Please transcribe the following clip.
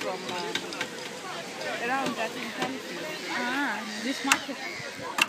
from uh, around that in. Ah, this market.